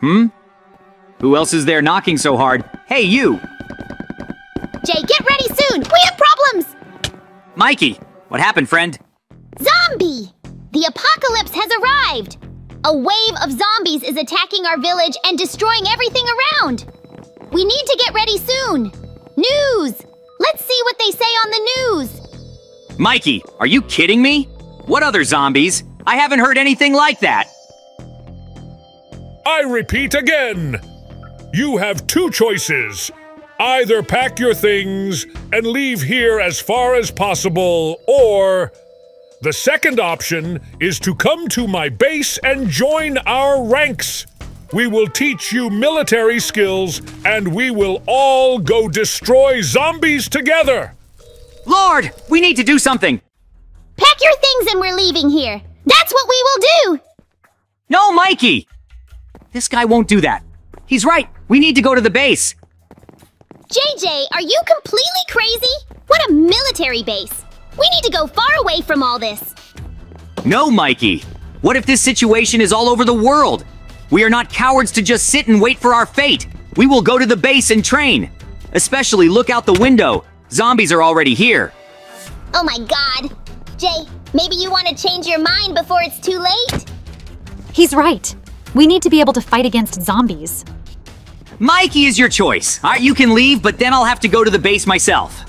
Hmm? Who else is there knocking so hard? Hey, you! Jay, get ready soon! We have problems! Mikey! What happened, friend? Zombie! The apocalypse has arrived! A wave of zombies is attacking our village and destroying everything around! We need to get ready soon! News! Let's see what they say on the news! Mikey, are you kidding me? What other zombies? I haven't heard anything like that! I repeat again! You have two choices. Either pack your things and leave here as far as possible, or the second option is to come to my base and join our ranks. We will teach you military skills and we will all go destroy zombies together. Lord, we need to do something. Pack your things and we're leaving here. That's what we will do. No, Mikey! This guy won't do that. He's right. We need to go to the base. JJ, are you completely crazy? What a military base. We need to go far away from all this. No, Mikey. What if this situation is all over the world? We are not cowards to just sit and wait for our fate. We will go to the base and train. Especially look out the window. Zombies are already here. Oh my god. Jay, maybe you want to change your mind before it's too late? He's right. We need to be able to fight against zombies. Mikey is your choice. All right, you can leave, but then I'll have to go to the base myself.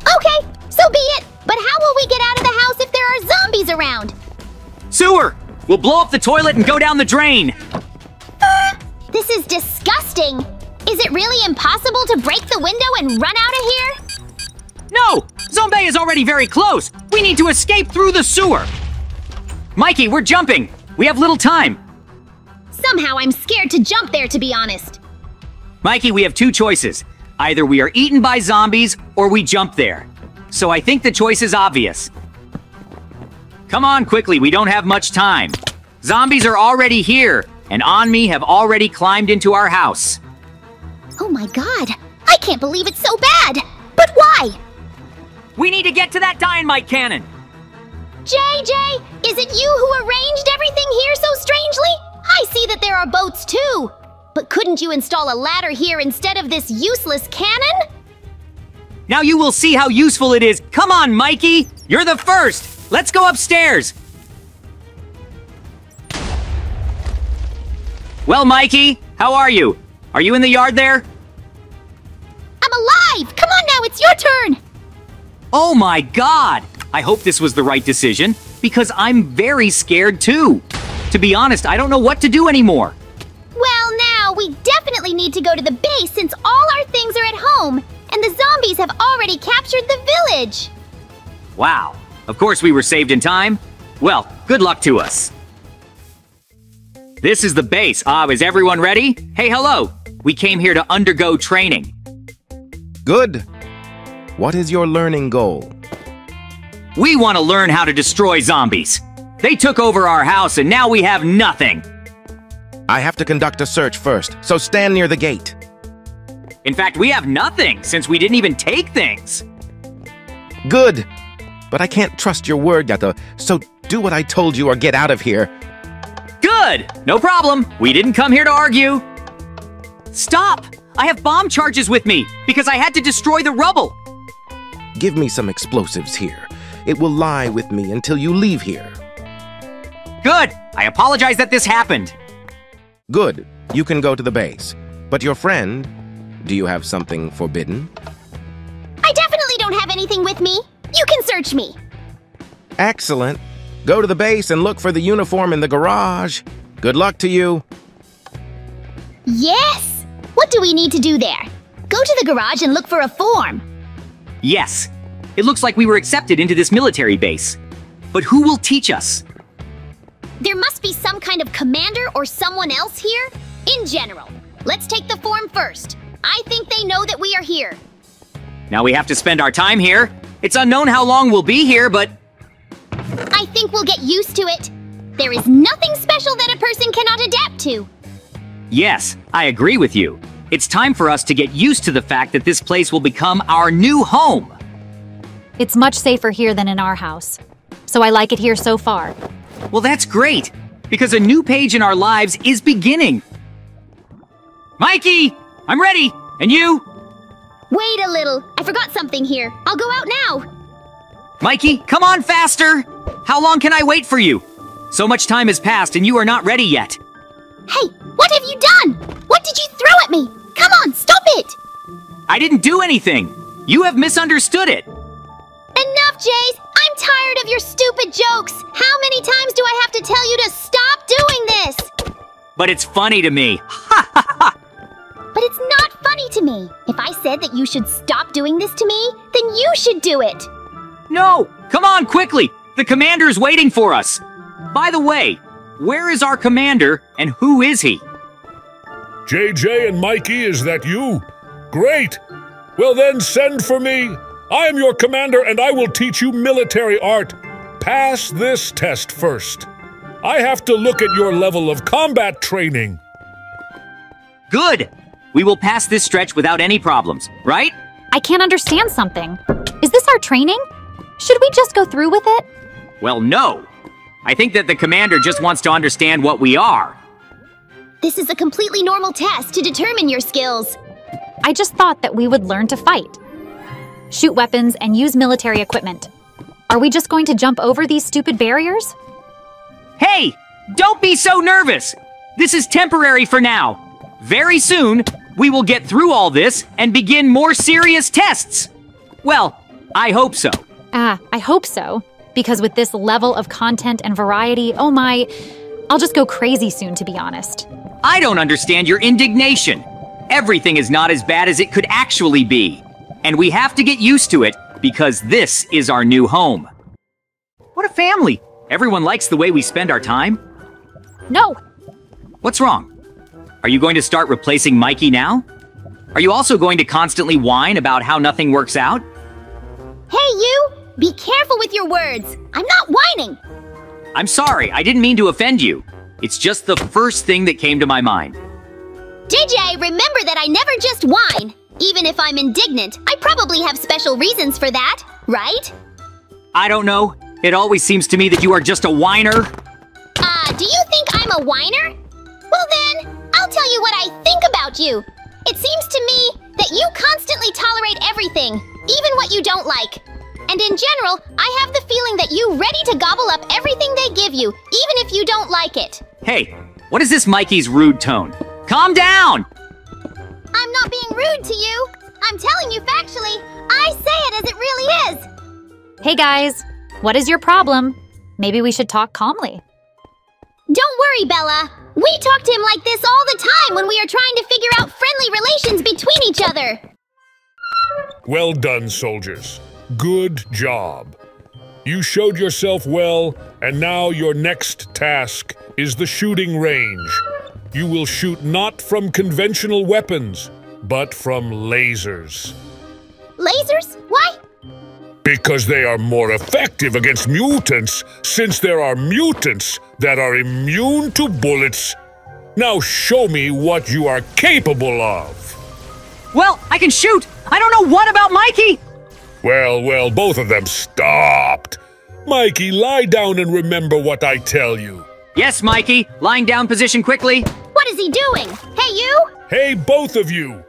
Okay, so be it. But how will we get out of the house if there are zombies around? Sewer! We'll blow up the toilet and go down the drain. Uh, this is disgusting. Is it really impossible to break the window and run out of here? No! Zombie is already very close. We need to escape through the sewer. Mikey, we're jumping. We have little time. Somehow I'm scared to jump there, to be honest. Mikey, we have two choices. Either we are eaten by zombies or we jump there. So I think the choice is obvious. Come on quickly, we don't have much time. Zombies are already here, and On Me have already climbed into our house. Oh my god, I can't believe it's so bad! But why? We need to get to that dynamite cannon! JJ, is it you who arranged everything here so strangely? I see that there are boats too! But couldn't you install a ladder here instead of this useless cannon? Now you will see how useful it is. Come on, Mikey! You're the first! Let's go upstairs! Well, Mikey, how are you? Are you in the yard there? I'm alive! Come on now, it's your turn! Oh my god! I hope this was the right decision, because I'm very scared too. To be honest, I don't know what to do anymore. Well, now, we definitely need to go to the base since all our things are at home, and the zombies have already captured the village. Wow. Of course we were saved in time. Well, good luck to us. This is the base. Ah, is everyone ready? Hey, hello. We came here to undergo training. Good. What is your learning goal? We want to learn how to destroy zombies. They took over our house and now we have nothing. I have to conduct a search first, so stand near the gate. In fact, we have nothing since we didn't even take things. Good. But I can't trust your word, Yato, so do what I told you or get out of here. Good! No problem. We didn't come here to argue. Stop! I have bomb charges with me because I had to destroy the rubble. Give me some explosives here. It will lie with me until you leave here. Good! I apologize that this happened. Good. You can go to the base. But your friend, do you have something forbidden? I definitely don't have anything with me. You can search me. Excellent. Go to the base and look for the uniform in the garage. Good luck to you. Yes! What do we need to do there? Go to the garage and look for a form. Yes. It looks like we were accepted into this military base. But who will teach us? There must be some kind of commander or someone else here. In general, let's take the form first. I think they know that we are here. Now we have to spend our time here. It's unknown how long we'll be here, but I think we'll get used to it. There is nothing special that a person cannot adapt to. yes, I agree with you. It's time for us to get used to the fact that this place will become our new home. It's much safer here than in our house. So I like it here so far. Well, that's great, because a new page in our lives is beginning. Mikey, I'm ready. And you? Wait a little. I forgot something here. I'll go out now. Mikey, come on faster! How long can I wait for you? So much time has passed and you are not ready yet. Hey, what have you done? What did you throw at me? Come on, stop it! I didn't do anything. You have misunderstood it. Enough, Jace! I'm tired of your stupid jokes! How many times do I have to tell you to stop doing this? But it's funny to me. But it's not funny to me. If I said that you should stop doing this to me, then you should do it. No! Come on, quickly! The commander's waiting for us! By the way, where is our commander and who is he? JJ and Mikey, is that you? Great! Well then, send for me. I am your commander and I will teach you military art. Pass this test first. I have to look at your level of combat training. Good! We will pass this stretch without any problems, right? I can't understand something. Is this our training? Should we just go through with it? Well, no. I think that the commander just wants to understand what we are. This is a completely normal test to determine your skills. I just thought that we would learn to fight, shoot weapons, and use military equipment. Are we just going to jump over these stupid barriers? Hey! Don't be so nervous! This is temporary for now. Very soon, we will get through all this and begin more serious tests. Well, I hope so. Ah, I hope so. Because with this level of content and variety, oh my, I'll just go crazy soon, to be honest. I don't understand your indignation. Everything is not as bad as it could actually be. And we have to get used to it because this is our new home. What a family! Everyone likes the way we spend our time. No, What's wrong? Are you going to start replacing Mikey now? Are you also going to constantly whine about how nothing works out? Hey, you! Be careful with your words. I'm not whining. I'm sorry, I didn't mean to offend you. It's just the first thing that came to my mind. JJ, remember that I never just whine. Even if I'm indignant, I probably have special reasons for that, right? I don't know. It always seems to me that you are just a whiner. Uh, do you think I'm a whiner? Well then, I'll tell you what I think about you. It seems to me that you constantly tolerate everything, even what you don't like. And in general, I have the feeling that you're ready to gobble up everything they give you, even if you don't like it. Hey, what is this Mikey's rude tone? Calm down! I'm not being rude to you. I'm telling you factually. I say it as it really is. hey guys, what is your problem? Maybe we should talk calmly. Don't worry, Bella. We talk to him like this all the time when we are trying to figure out friendly relations between each other. Well done, soldiers. Good job. You showed yourself well, and now your next task is the shooting range. You will shoot not from conventional weapons, but from lasers. Lasers? Why? Because they are more effective against mutants, since there are mutants that are immune to bullets. Now show me what you are capable of. Well, I can shoot! I don't know what about Mikey! Well, well, both of them stopped. Mikey, lie down and remember what I tell you. Yes, Mikey, lying down position quickly. What is he doing? Hey, you! Hey, both of you!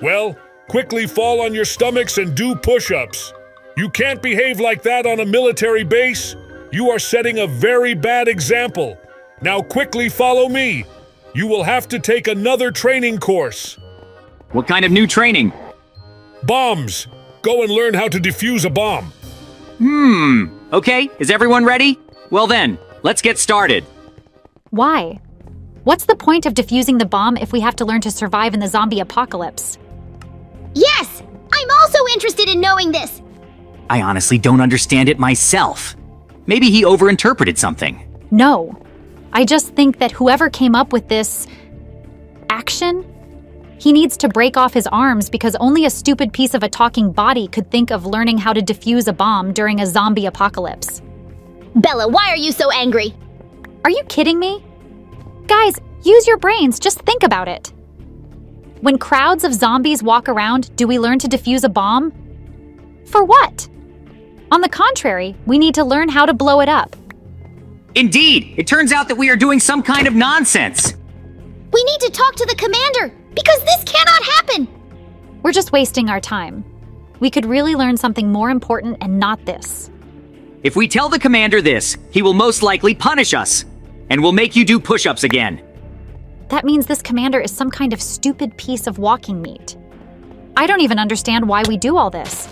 Well, quickly fall on your stomachs and do push ups. You can't behave like that on a military base. You are setting a very bad example. Now, quickly follow me. You will have to take another training course. What kind of new training? Bombs! Go and learn how to defuse a bomb. Hmm, okay, is everyone ready? Well then, let's get started. Why? What's the point of defusing the bomb if we have to learn to survive in the zombie apocalypse? Yes! I'm also interested in knowing this. I honestly don't understand it myself. Maybe he overinterpreted something. No. I just think that whoever came up with this action, he needs to break off his arms because only a stupid piece of a talking body could think of learning how to defuse a bomb during a zombie apocalypse. Bella, why are you so angry? Are you kidding me? Guys, use your brains, just think about it. When crowds of zombies walk around, do we learn to defuse a bomb? For what? On the contrary, we need to learn how to blow it up. Indeed, it turns out that we are doing some kind of nonsense. We need to talk to the commander. Because this cannot happen! We're just wasting our time. We could really learn something more important and not this. If we tell the commander this, he will most likely punish us. And we'll make you do push-ups again. That means this commander is some kind of stupid piece of walking meat. I don't even understand why we do all this.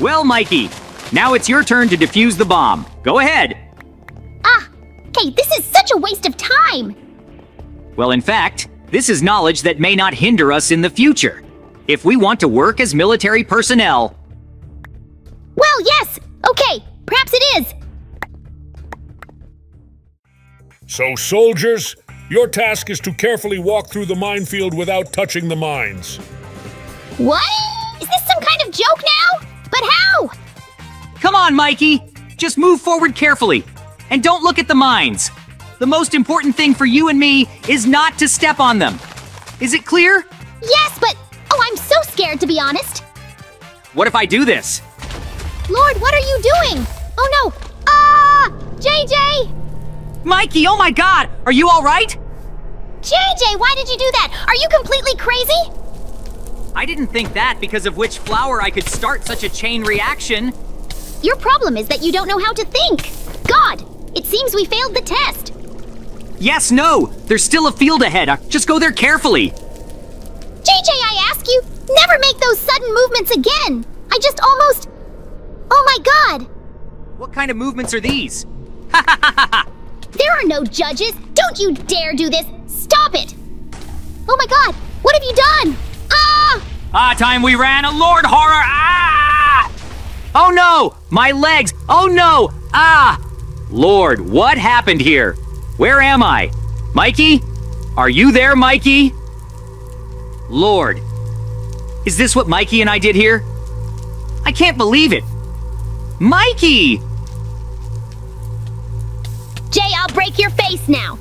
Well, Mikey, now it's your turn to defuse the bomb. Go ahead. Ah! Okay, this is such a waste of time! Well, in fact, this is knowledge that may not hinder us in the future. If we want to work as military personnel, Well, yes! Okay, perhaps it is! So, soldiers, your task is to carefully walk through the minefield without touching the mines. What? Is this some kind of joke now? But how? come on, Mikey. Just move forward carefully. And don't look at the mines. The most important thing for you and me is not to step on them. Is it clear? Yes, but oh, I'm so scared to be honest. What if I do this? Lord, what are you doing? Oh no! Ah! JJ! Mikey, oh my god! Are you alright? JJ, why did you do that? Are you completely crazy? I didn't think that because of which flower I could start such a chain reaction. Your problem is that you don't know how to think. God, it seems we failed the test. Yes, no, there's still a field ahead. Uh, Just go there carefully. JJ, I ask you, never make those sudden movements again. I just almost. Oh my god! What kind of movements are these? There are no judges! Don't you dare do this! Stop it! Oh my god! What have you done? Ah! Ah, time we ran a Lord Horror! Ah! Oh no! My legs! Oh no! Ah! Lord, what happened here? Where am I? Mikey? Are you there, Mikey? Lord. Is this what Mikey and I did here? I can't believe it. Mikey! Break your face now!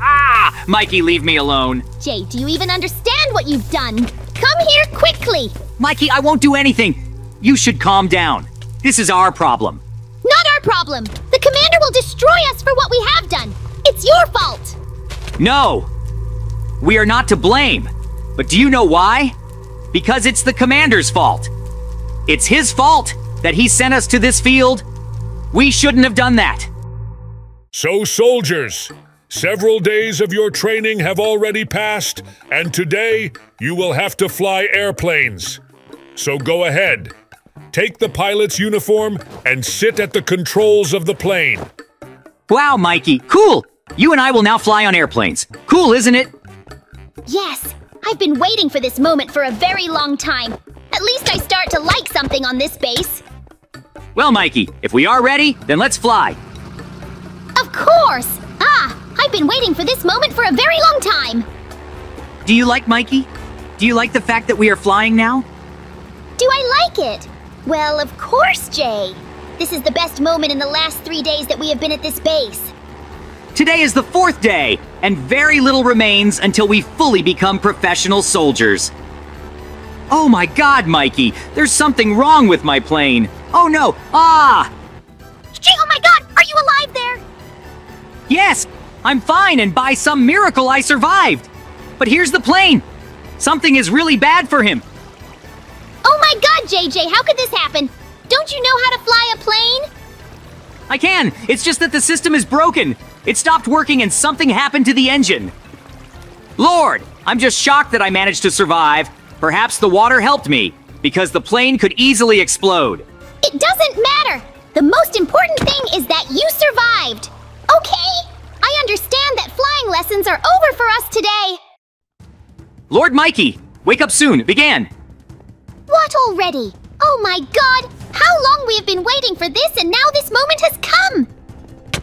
Ah! Mikey, leave me alone. Jay, do you even understand what you've done? Come here quickly! Mikey, I won't do anything. You should calm down. This is our problem. Not our problem! The commander will destroy us for what we have done! It's your fault! No! We are not to blame. But do you know why? Because it's the commander's fault. It's his fault that he sent us to this field. We shouldn't have done that. So, soldiers, several days of your training have already passed, and today you will have to fly airplanes. So go ahead. Take the pilot's uniform and sit at the controls of the plane. Wow, Mikey, cool! You and I will now fly on airplanes. Cool, isn't it? Yes, I've been waiting for this moment for a very long time. At least I start to like something on this base. Well, Mikey, if we are ready, then let's fly. Of course! Ah, I've been waiting for this moment for a very long time! Do you like Mikey? Do you like the fact that we are flying now? Do I like it? Well, of course, Jay. This is the best moment in the last three days that we have been at this base. Today is the fourth day, and very little remains until we fully become professional soldiers. Oh my god, Mikey, there's something wrong with my plane. Oh no, ah! Jay, oh my god, are you alive? Yes, I'm fine, and by some miracle I survived. But here's the plane. Something is really bad for him. Oh my god, JJ, how could this happen? Don't you know how to fly a plane? I can, it's just that the system is broken. It stopped working and something happened to the engine. Lord, I'm just shocked that I managed to survive. Perhaps the water helped me, because the plane could easily explode. It doesn't matter. The most important thing is that you survived. Okay, I understand that flying lessons are over for us today. Lord Mikey, wake up soon. Began. What already? Oh my god, how long we have been waiting for this and now this moment has come.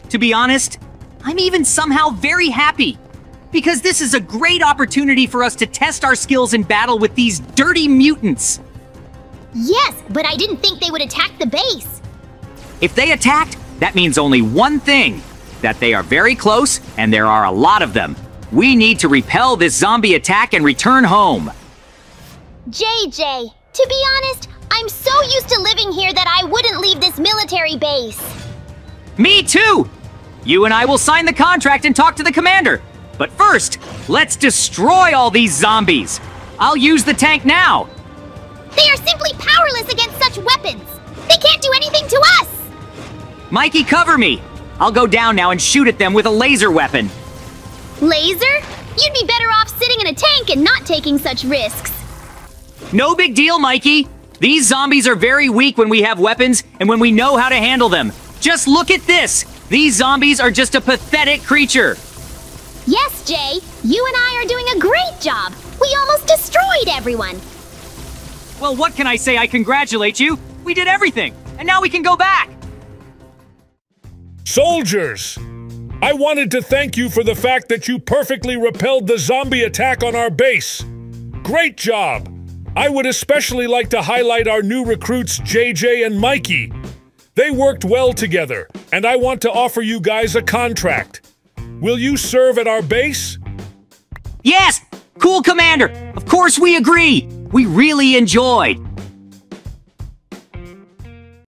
To be honest, I'm even somehow very happy. Because this is a great opportunity for us to test our skills in battle with these dirty mutants. Yes, but I didn't think they would attack the base. If they attacked, that means only one thing that they are very close and there are a lot of them. We need to repel this zombie attack and return home. JJ, to be honest, I'm so used to living here that I wouldn't leave this military base. Me too! You and I will sign the contract and talk to the commander. But first, let's destroy all these zombies. I'll use the tank now. They are simply powerless against such weapons. They can't do anything to us. Mikey, cover me. I'll go down now and shoot at them with a laser weapon. Laser? You'd be better off sitting in a tank and not taking such risks. No big deal, Mikey. These zombies are very weak when we have weapons and when we know how to handle them. Just look at this. These zombies are just a pathetic creature. Yes, Jay, you and I are doing a great job. We almost destroyed everyone. Well, what can I say? I congratulate you. We did everything, and now we can go back. Soldiers! I wanted to thank you for the fact that you perfectly repelled the zombie attack on our base. Great job! I would especially like to highlight our new recruits JJ and Mikey. They worked well together, and I want to offer you guys a contract. Will you serve at our base? Yes! Cool, Commander! Of course we agree! We really enjoyed